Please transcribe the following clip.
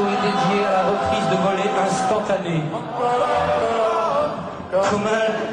est dédié à la reprise de volets instantanée. Comme un